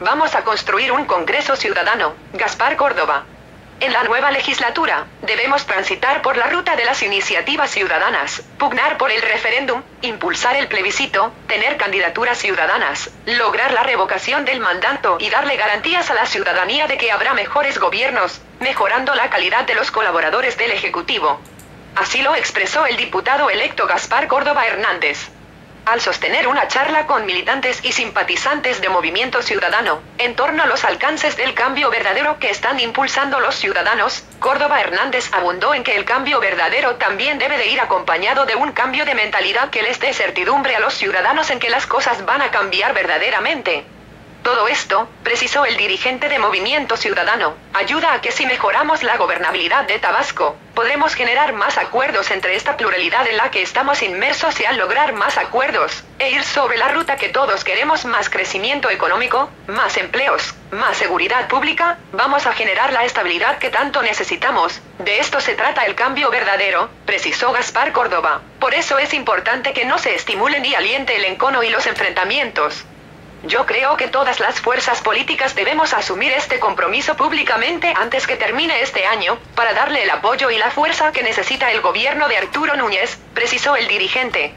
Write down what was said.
Vamos a construir un Congreso Ciudadano. Gaspar Córdoba. En la nueva legislatura, debemos transitar por la ruta de las iniciativas ciudadanas, pugnar por el referéndum, impulsar el plebiscito, tener candidaturas ciudadanas, lograr la revocación del mandato y darle garantías a la ciudadanía de que habrá mejores gobiernos, mejorando la calidad de los colaboradores del Ejecutivo. Así lo expresó el diputado electo Gaspar Córdoba Hernández al sostener una charla con militantes y simpatizantes de Movimiento Ciudadano, en torno a los alcances del cambio verdadero que están impulsando los ciudadanos, Córdoba Hernández abundó en que el cambio verdadero también debe de ir acompañado de un cambio de mentalidad que les dé certidumbre a los ciudadanos en que las cosas van a cambiar verdaderamente. Todo esto, precisó el dirigente de Movimiento Ciudadano, ayuda a que si mejoramos la gobernabilidad de Tabasco, podremos generar más acuerdos entre esta pluralidad en la que estamos inmersos y al lograr más acuerdos, e ir sobre la ruta que todos queremos más crecimiento económico, más empleos, más seguridad pública, vamos a generar la estabilidad que tanto necesitamos. De esto se trata el cambio verdadero, precisó Gaspar Córdoba. Por eso es importante que no se estimule ni aliente el encono y los enfrentamientos. Yo creo que todas las fuerzas políticas debemos asumir este compromiso públicamente antes que termine este año, para darle el apoyo y la fuerza que necesita el gobierno de Arturo Núñez, precisó el dirigente.